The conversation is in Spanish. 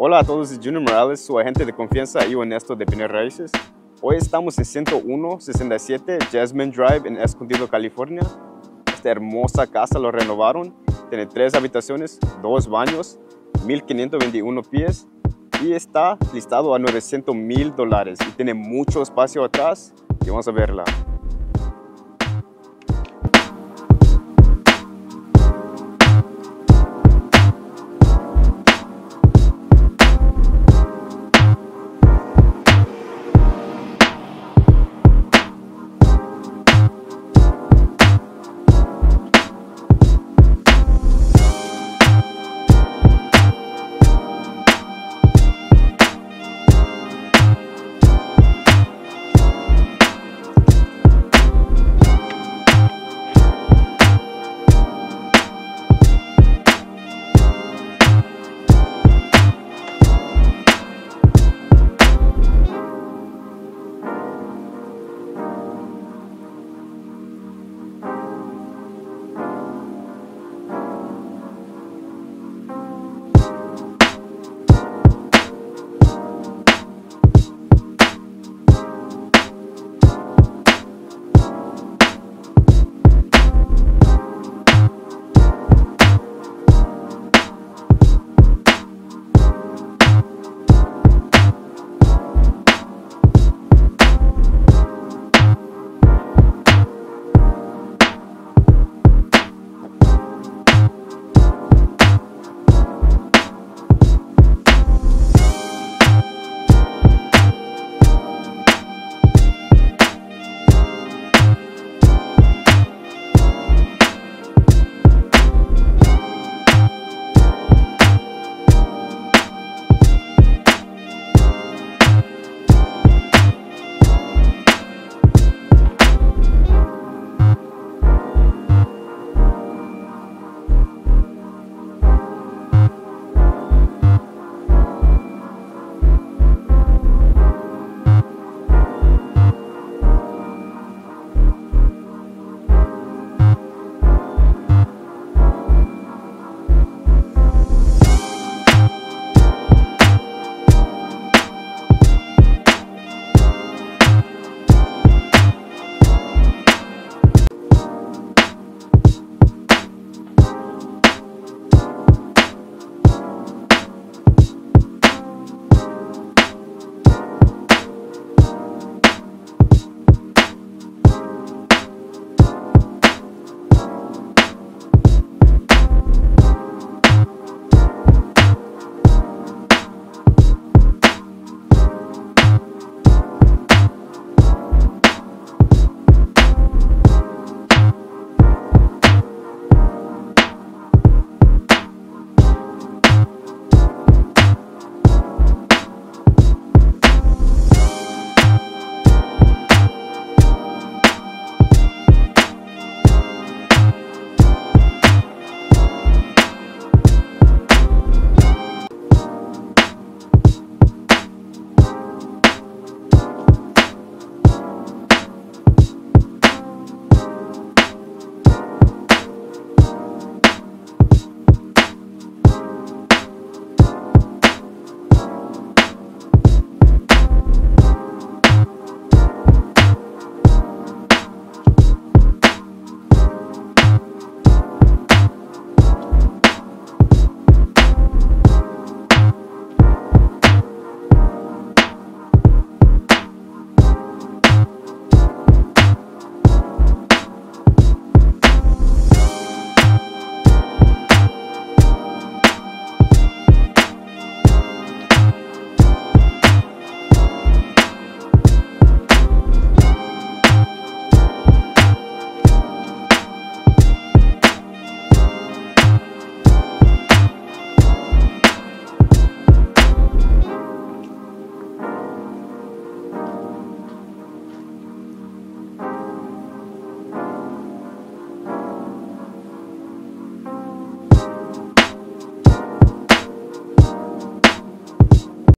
Hola a todos, soy Junior Morales, su agente de confianza y honesto de Bienes Raíces. Hoy estamos en 10167 Jasmine Drive en Escondido, California. Esta hermosa casa lo renovaron. Tiene tres habitaciones, dos baños, 1521 pies y está listado a 900 mil dólares. Y tiene mucho espacio atrás y vamos a verla.